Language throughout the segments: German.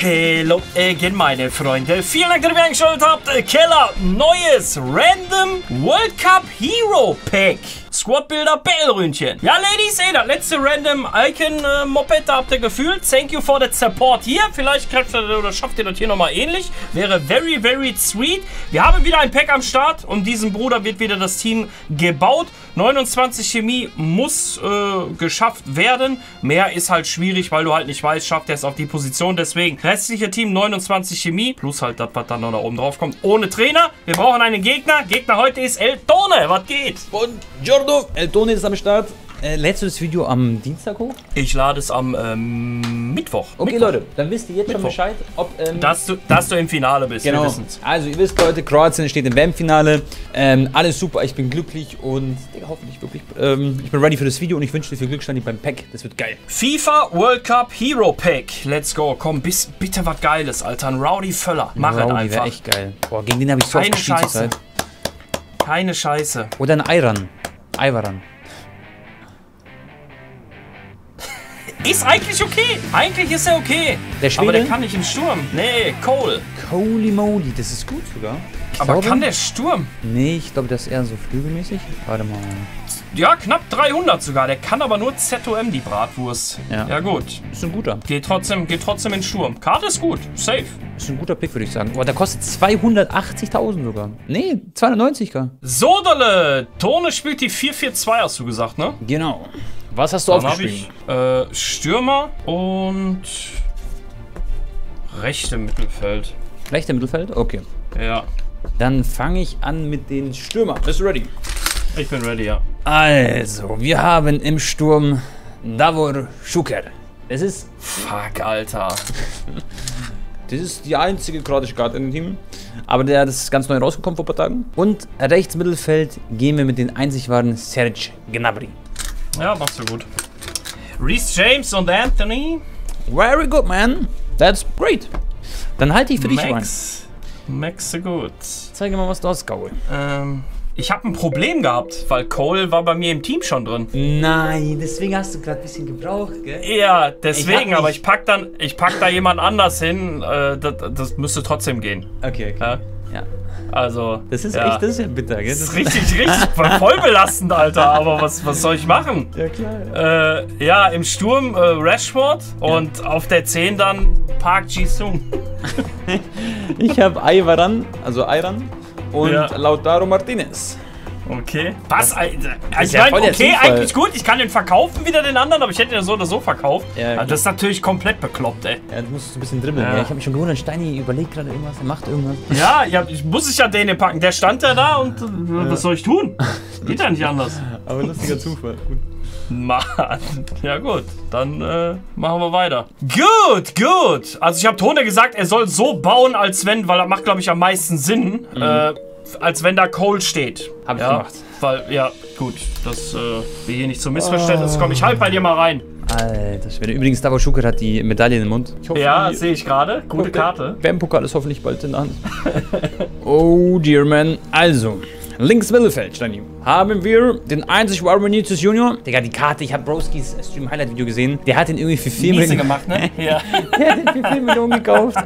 Hello again, meine Freunde. Vielen Dank, dass ihr eingeschaltet habt. Keller, neues Random World Cup Hero Pack. Squad-Bilder, Bellründchen. Ja, Ladies, ey, das letzte Random Icon-Moped, da habt ihr gefühlt. Thank you for the support hier. Vielleicht kriegt ihr oder schafft ihr das hier nochmal ähnlich. Wäre very, very sweet. Wir haben wieder ein Pack am Start. Um diesen Bruder wird wieder das Team gebaut. 29 Chemie muss äh, geschafft werden. Mehr ist halt schwierig, weil du halt nicht weißt, schafft er es auf die Position. Deswegen restliche Team 29 Chemie. Plus halt das, was dann noch da oben drauf kommt. Ohne Trainer. Wir brauchen einen Gegner. Gegner heute ist El Tone. Was geht? Buongiorno, El Tone ist am Start. Äh, lädst du das Video am Dienstag hoch? Ich lade es am ähm, Mittwoch. Okay, Mittwoch. Leute, dann wisst ihr jetzt schon Mittwoch. Bescheid, ob... Ähm, Dass du, dass du im Finale bist. Genau. Also, ihr wisst, Leute, Kroatien steht im WM-Finale. Ähm, alles super, ich bin glücklich und Digga, hoffentlich wirklich. Ähm, ich bin ready für das Video und ich wünsche dir viel Glück, Stani, beim Pack. Das wird geil. FIFA World Cup Hero Pack. Let's go. Komm, bis, bitte was Geiles, Alter. Ein Rowdy Völler. Mach es Rowdy einfach. wäre echt geil. Boah, gegen den habe ich so Keine Scheiße. Keine Scheiße. Oder ein Ayran. Ayvaran. Ist eigentlich okay. Eigentlich ist er okay. Der Aber der Schwede? kann nicht im Sturm. Nee, Cole. Holy moly, das ist gut sogar. Ich Aber glaube, kann der Sturm? Nee, ich glaube, das ist eher so flügelmäßig. Warte mal. Ja, knapp 300 sogar. Der kann aber nur ZOM, die Bratwurst. Ja. ja gut. Ist ein guter. Geht trotzdem, geht trotzdem in den Sturm. Karte ist gut. Safe. Ist ein guter Pick, würde ich sagen. Boah, der kostet 280.000 sogar. Nee, 290k. Sodele. Tone spielt die 4-4-2, hast du gesagt, ne? Genau. Was hast du Dann aufgeschrieben? ich äh, Stürmer und rechte Mittelfeld. Rechter Mittelfeld? Okay. Ja, Dann fange ich an mit den Stürmern. Bist du ready? ich bin ready, ja. Also, wir haben im Sturm Davor Schuker. Das ist, Fuck, Alter. das ist die einzige kroatische Karte in dem Team. Aber der das ist ganz neu rausgekommen vor ein paar Tagen. Und rechts Mittelfeld gehen wir mit den einzig wahren Serge Gnabry. Ja, machst du gut. Reese James und Anthony. Very good, man. That's great. Dann halte ich für dich rein. Max. Max so gut. Zeige mal, was du hast, Gaul. Ähm, ich habe ein Problem gehabt, weil Cole war bei mir im Team schon drin. Nein, deswegen hast du gerade ein bisschen gebraucht, gell? Ja, Ich deswegen, hab aber ich pack dann, ich pack da jemand anders hin. Äh, das, das müsste trotzdem gehen. Okay, okay. Ja? Ja. Also. Das ist ja. echt, das ist ja bitter, gell? Das ist richtig, richtig voll belastend, Alter. Aber was, was soll ich machen? Ja, klar. Äh, ja, im Sturm äh, Rashford und auf der 10 dann Park Ji-sung. Ich habe Ayvaran, also Ayran und Ja. Lautaro Martinez. Okay. Was, Also ich ja meine, okay, eigentlich gut. Ich kann den verkaufen wieder den anderen, aber ich hätte den so oder so verkauft. Ja, Also das ist natürlich komplett bekloppt, ey. Ja, du musst ein bisschen dribbeln. Ja. Ja. Ich habe mich schon gewundert, Steini überlegt gerade irgendwas, er macht irgendwas. Ja, ja, ich muss ich ja den packen. Der stand ja da und äh, was soll ich tun? Geht ja nicht anders. Aber lustiger Zufall. Gut. Mann. Ja gut, dann äh, machen wir weiter. Gut, gut. Also ich habe Tone gesagt, er soll so bauen, als wenn, weil das macht, glaube ich, am meisten Sinn, äh, als wenn da Cole steht. Hab ich ja, gemacht. Weil, ja, gut, dass äh, wir hier nicht zu Missverständnissen kommen. Ich halte bei dir mal rein. Alter Schwede. Übrigens, Davor Schuker hat die Medaille in den Mund. Ich hoffe, Ja, sehe ich gerade. Gute Karte. WM-Pokal ist hoffentlich bald in der Hand. oh dear man. Also, links Mittelfeld, Steini. Haben wir den einzig wahren Vinicius Junior. Digga, die Karte, ich habe Broskis Stream-Highlight-Video gesehen. Der hat den irgendwie für 4 Miese Millionen... gemacht, ne? Ja. Der hat den für 4 Millionen gekauft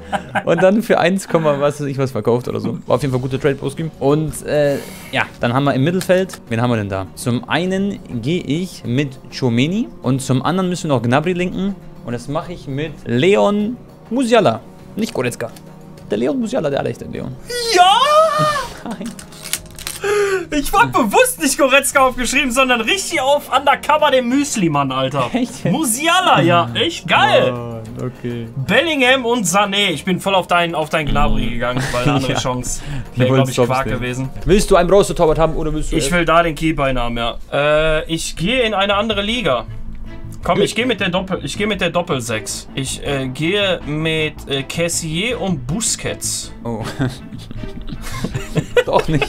und dann für 1, was weiß ich was verkauft oder so. War auf jeden Fall guter Trade Broski. Und äh, ja, dann haben wir im Mittelfeld, wen haben wir denn da? Zum einen gehe ich mit Chomeni und zum anderen müssen wir noch Gnabry linken und das mache ich mit Leon Musiala, nicht Goretzka. Der Leon Musiala, der allerechte Leon. Ja! Ich war bewusst nicht Goretzka aufgeschrieben, sondern richtig auf Undercover dem Müsli-Mann, Alter. Echt? Musiala, ja. Echt geil. okay. Bellingham und Sané. Ich bin voll auf deinen auf dein Gnabry gegangen, weil eine andere Ja. Chance wäre, glaube ich, Quark nehmen. gewesen. Willst du einen Browser-Torwart haben oder willst du... Ich will da den Keeper haben, ja. Äh, ich gehe in eine andere Liga. Komm, ich gehe mit der Doppel, ich gehe mit der Doppel 6. Ich äh, gehe mit äh, Cassier und Busquets. Oh. Doch nicht.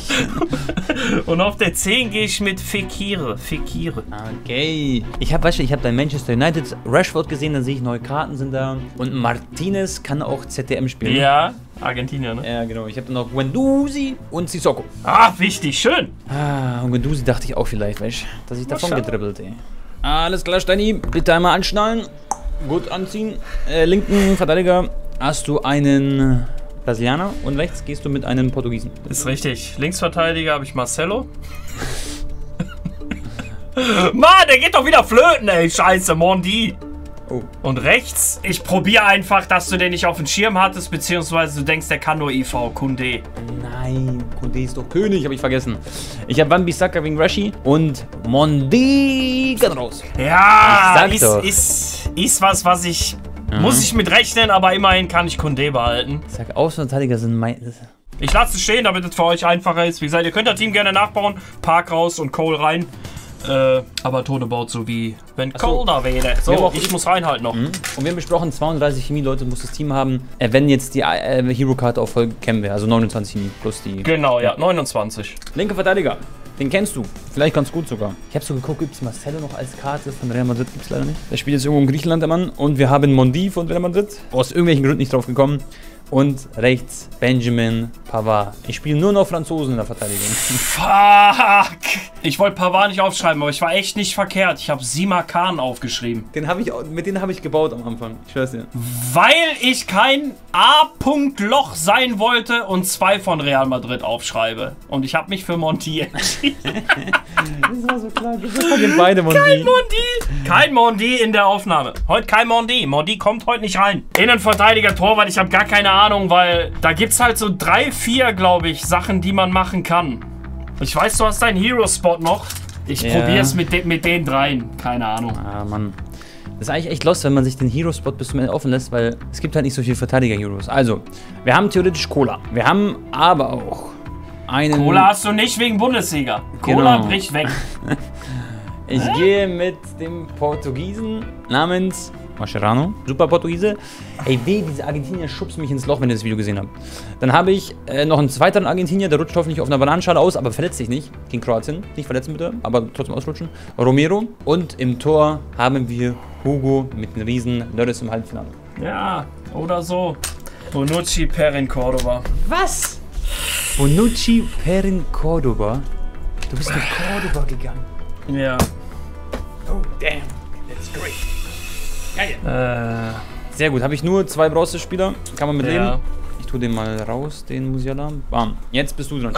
Und auf der 10 gehe ich mit Fekire. Fekire. Okay. Ich habe, weißt du, ich habe bei Manchester United Rashford gesehen, da sehe ich neue Karten sind da. Und Martinez kann auch ZDM spielen. Ja, Argentinier, ne? Ja, genau. Ich habe dann noch Guendouzi und Sissoko. Ah, wichtig, schön. Ah, und Guendouzi dachte ich auch vielleicht, weißt du, dass ich davon gedribbelt, ey. Alles klar, Steini. Bitte einmal anschnallen. Gut anziehen. Äh, linken Verteidiger hast du einen Brasilianer und rechts gehst du mit einem Portugiesen. Ist richtig. Linksverteidiger habe ich Marcelo. Mann, der geht doch wieder flöten, ey. Scheiße, Mondi. Oh. Und rechts, ich probiere einfach, dass du den nicht auf dem Schirm hattest, beziehungsweise du denkst, der kann nur IV, Kunde. Nein, Kunde ist doch König, habe ich vergessen. Ich habe Van Bissaka wegen Rashi und Mondi kann raus. Ja, ist, ist, ist was, was ich. Muss ich mit rechnen, aber immerhin kann ich Kunde behalten. Ich sag, Außenverteidiger sind mein... Ich lasse es stehen, damit es für euch einfacher ist. Wie gesagt, ihr könnt das Team gerne nachbauen. Park raus und Cole rein. Äh, aber Tone baut so wie wenn so. Cole da wäre. So, ich muss rein halt noch. Und wir haben besprochen, 32 Chemie-Leute muss das Team haben, äh, wenn jetzt die äh, Hero-Karte auf voll kämen wäre. Also 29 Chemie plus die... Genau, ja, 29. Linker Verteidiger. Den kennst du. Vielleicht ganz gut sogar. Ich habe so geguckt, gibt es Marcelo noch als Karte von Real Madrid? Gibt es leider nicht. Der spielt jetzt irgendwo in Griechenland, der Mann. Und wir haben Mondi von Real Madrid. Aus irgendwelchen Gründen nicht drauf gekommen. Und rechts Benjamin Pavard. Ich spiele nur noch Franzosen in der Verteidigung. Fuck! Ich wollte Pavard nicht aufschreiben, aber ich war echt nicht verkehrt. Ich habe Sima Khan aufgeschrieben. Den hab ich, mit denen habe ich gebaut am Anfang. Ich schwör's dir. Weil ich kein A-Punkt-Loch sein wollte und zwei von Real Madrid aufschreibe. Und ich habe mich für Monti entschieden. Das war so klar. Wir beide Mondi. Mondi! Kein Mondi in der Aufnahme. Heute kein Mondi. Mondi kommt heute nicht rein. Innenverteidiger, Torwart, ich habe gar keine Ahnung, weil da gibt's halt so drei, vier, glaube ich, Sachen, die man machen kann. Ich weiß, du hast deinen Hero-Spot noch. Ich Ja. probier's mit, de mit den dreien. Keine Ahnung. Ah, Mann. Das ist eigentlich echt lost, wenn man sich den Hero-Spot bis zum Ende offen lässt, weil es gibt halt nicht so viele Verteidiger-Heroes. Also, wir haben theoretisch Cola. Wir haben aber auch einen... Cola hast du nicht wegen Bundesliga. Cola Genau. bricht weg. Ich gehe mit dem Portugiesen namens Mascherano. Super Portugiese. Ey, weh, diese Argentinier schubsen mich ins Loch, wenn ihr das Video gesehen habt. Dann habe ich äh, noch einen zweiten Argentinier, der rutscht hoffentlich auf einer Bananenschale aus, aber verletzt sich nicht. Gegen Kroatien. Nicht verletzen bitte, aber trotzdem ausrutschen. Romero. Und im Tor haben wir Hugo mit einem riesen Lörres im Halbfinale. Ja, oder so. Bonucci, Perin, Cordoba. Was? Bonucci Perin Cordoba. Du bist mit Cordoba gegangen. Ja. Oh, damn. Geil. Äh, Sehr gut. Habe ich nur zwei Bronze-Spieler. Kann man mit Ja. leben. Ich tue den mal raus, den Musiala. Bam. Jetzt bist du dran.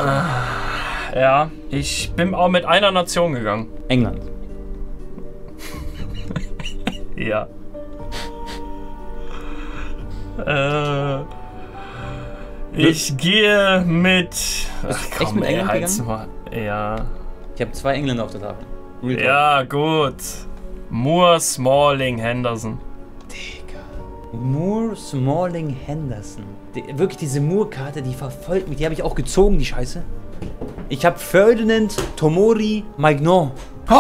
ja. Ich bin auch mit einer Nation gegangen. England. Ja. äh, ich gehe mit. Ach, echt mit England halt's mal. Ja. Ich habe zwei Engländer auf der Tafel. Real. Ja, gut. Moore, Smalling, Henderson. Moore, Smalling, Henderson. Die, wirklich diese Moore-Karte, die verfolgt mich. Die habe ich auch gezogen, die Scheiße. Ich habe Ferdinand, Tomori, Maignan.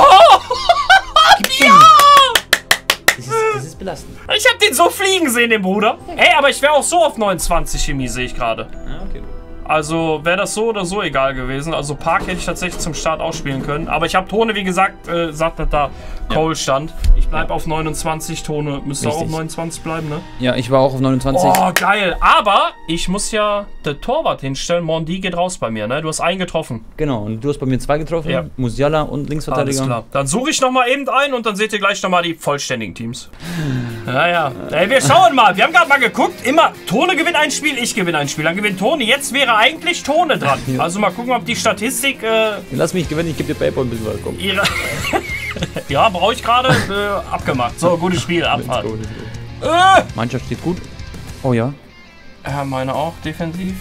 Gibt's denn? Das ist, das ist belastend. Ich hab den so fliegen sehen, den Bruder. Ey, aber ich wäre auch so auf 29 Chemie, sehe ich gerade. Ja. Also wäre das so oder so egal gewesen. Also Park hätte ich tatsächlich zum Start ausspielen können. Aber ich habe Tone, wie gesagt, äh, sagt, dass da Cole stand. Ich bleib auf 29. Tone müsste auch auf Richtig. 29 bleiben, ne? Ja, ich war auch auf 29. Oh, geil. Aber ich muss ja der Torwart hinstellen. Mondi geht raus bei mir, ne? Du hast einen getroffen. Genau, und du hast bei mir zwei getroffen. Ja. Musiala und Alles Linksverteidiger. klar. Dann suche ich nochmal eben ein und dann seht ihr gleich nochmal die vollständigen Teams. Ja, ja. Ey, wir schauen mal. Wir haben gerade mal geguckt. Immer Tone gewinnt ein Spiel, ich gewinne ein Spiel. Dann gewinnt Tone. Jetzt wäre eigentlich Tone dran. Also mal gucken, ob die Statistik äh, Lass mich gewinnen, ich gebe dir Paypal ein bisschen was. Komm. ihre. ja, brauche ich gerade. Äh, abgemacht. So, gutes Spiel. Abfahrt. Äh. Mannschaft steht gut. Oh ja. Ja, meine auch. Defensiv.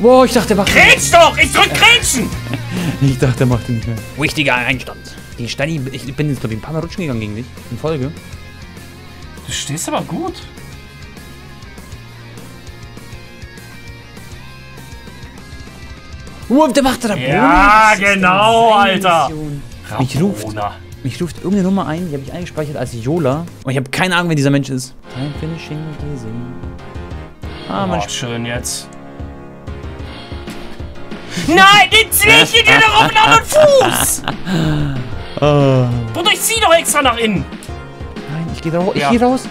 Wow, ich dachte, er macht Grätsch doch! Ich drück Grätschen! Ich dachte, er macht ihn nicht mehr. Wichtiger Einstand. Die Steini, ich bin jetzt glaube ich ein paar Mal rutschen gegangen gegen dich. In Folge. Du stehst aber gut. Uh, der macht er da Ja, genau, Alter. Mich ruft, Rabona. mich ruft irgendeine Nummer ein, die habe ich eingespeichert als Yola. Und ich habe keine Ahnung, wer dieser Mensch ist. Time finishing easy. Ah, man Oh, schön jetzt. Nein, den zieh ich dir doch auf den anderen Fuß! Oh. Bruder, ich zieh doch extra nach innen. Nein, ich gehe raus. Ich Ja. gehe raus.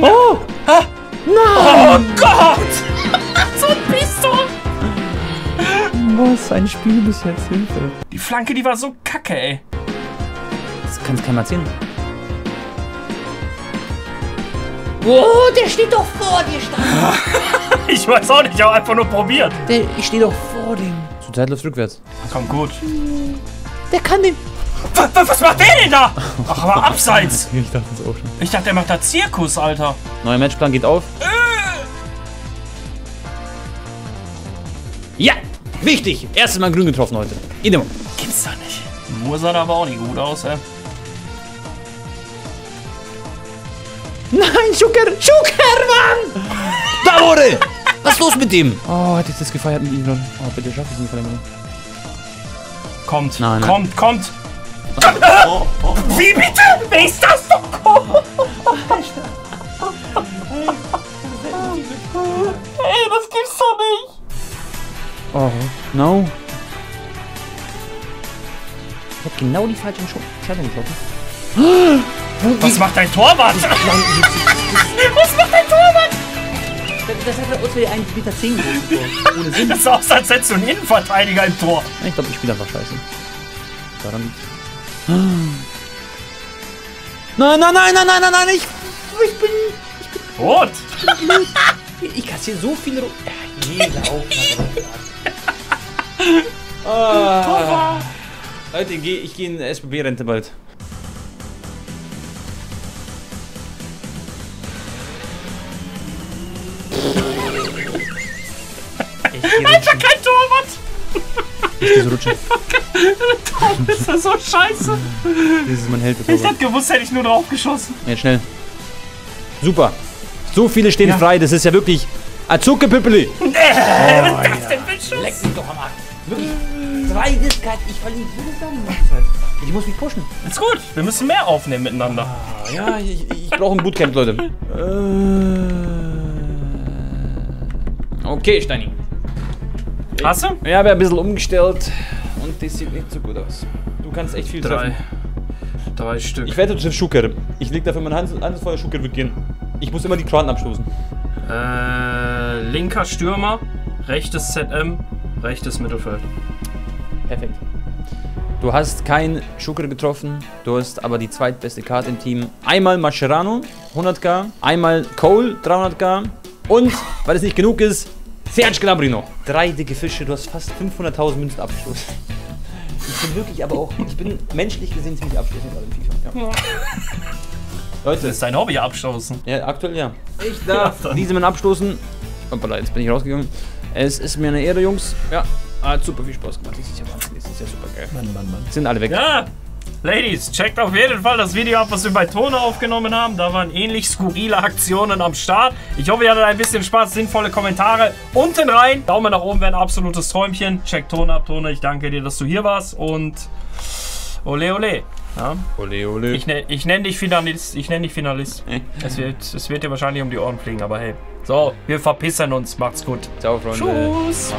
Oh! Oh Gott! Was ein Spiel bis jetzt. Hilfe. Die Flanke, die war so kacke, ey. Das kann es keinem erzählen. Oh, der steht doch vor dir, Steini. Ich weiß auch nicht, ich habe einfach nur probiert. Der, ich stehe doch vor dem. Zurzeit läuft rückwärts. Komm, gut. Der kann den. Was, was macht der denn da? Ach, aber abseits. Ich dachte es auch schon. Ich dachte, der macht da Zirkus, Alter. Neuer Matchplan geht auf. Ja, wichtig. Erstes Mal grün getroffen heute. Idemo. Gibt's da nicht. Nur sah da aber auch nicht gut aus, ey. Nein, Schucker, Schucker, Mann! Da wurde! Was ist los mit dem? Oh, hätte ich das gefeiert mit ihm schon. Oh, bitte schaff es nicht Verlängerung. Kommt, Nein, nein. kommt, kommt. Wie bitte? Wer ist das doch? Ey, das gibt's doch nicht. Oh, no. Ich hab genau die falsche Entscheidung getroffen. Was macht dein Torwart? Was macht dein Torwart? Das hat uns wie 1,10 Meter groß. Ohne Sinn. Das ist aus, als hättest du einen Innenverteidiger im Tor. Ich glaube, ich spiele einfach scheiße. Daran liegt's. Nein, nein, nein, nein, nein, nein, nein, ich, ich bin, Rot. ich kassiere so viele... Ja, jeder auch. Ah. Leute, ich gehe ich geh in SBB-Rente bald. Alter, kein Torwart. Ich geh so rutschen. Warum ist das so scheiße? Das ist mein Held. Ich hätte gewusst, hätte ich nur drauf geschossen. Jetzt schnell. Super. So viele stehen Ja. frei. Das ist ja wirklich... Azucke-Püppeli. Was ist das denn für ein Schuss? Leck mich doch am Arsch. Wirklich. Drei Diskat. Ich verliere jedes Mal die Zeit. Ich muss mich pushen. Ist gut. Wir müssen mehr aufnehmen miteinander. Ja, ich, ich brauche ein Bootcamp, Leute. Äh. Okay, Steini. Hast du? Ich habe ein bisschen umgestellt und das sieht nicht so gut aus. Du kannst echt viel Drei. treffen. Drei Stück. Ich wette, du triffst Schucker. Ich leg dafür mein Hand, Hand vor, Schucker wird gehen. Ich muss immer die Kroaten abstoßen. Äh, linker Stürmer, rechtes ZM, rechtes Mittelfeld. Perfekt. Du hast keinen Schucker getroffen, du hast aber die zweitbeste Karte im Team. Einmal Mascherano, 100k, einmal Cole, 300k und, weil es nicht genug ist, Serge Gnabry noch. Drei dicke Fische, du hast fast 500.000 Münzen abgestoßen. Ich bin wirklich aber auch, ich bin menschlich gesehen ziemlich abstoßend gerade im FIFA. Ja. Das Leute, ist dein Hobby abstoßen. ja, aktuell ja. Ich darf diese Mann abstoßen. Hoppala, jetzt bin ich rausgegangen. Es ist mir eine Ehre, Jungs. Ja, hat super viel Spaß gemacht. Das ist ja Wahnsinn, das ist ja super geil. Mann, Mann, Mann. Sind alle weg. Ja, Ladies, checkt auf jeden Fall das Video ab, was wir bei Tone aufgenommen haben. Da waren ähnlich skurrile Aktionen am Start. Ich hoffe, ihr hattet ein bisschen Spaß, sinnvolle Kommentare unten rein. Daumen nach oben wäre ein absolutes Träumchen. Checkt Tone ab, Tone. Ich danke dir, dass du hier warst und ole ole. Ja, Ole, ole. ich ne, ich nenne dich Finalist. Ich nenne dich Finalist. Es wird, es wird dir wahrscheinlich um die Ohren fliegen, aber hey. So, wir verpissen uns. Macht's gut. Ciao, Freunde. Tschüss.